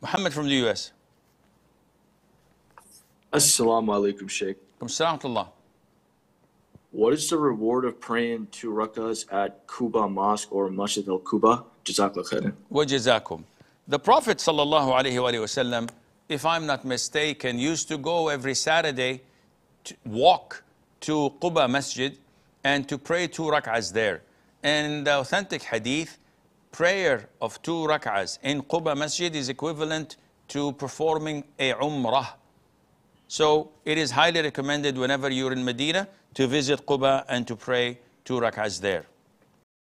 Mohammed from the US. Assalamu alaikum, Sheikh. Assalamu What is the reward of praying two rakas at Quba Mosque or Masjid al Quba? Jazakallah khairan. Wa jazakum. The Prophet, sallallahu alayhi wa sallam, if I'm not mistaken, used to go every Saturday to walk to Quba Masjid and to pray two rak'ahs there. And the authentic hadith prayer of two rak'ahs in Quba Masjid is equivalent to performing a umrah. So it is highly recommended whenever you're in Medina to visit Quba and to pray two rak'ahs there.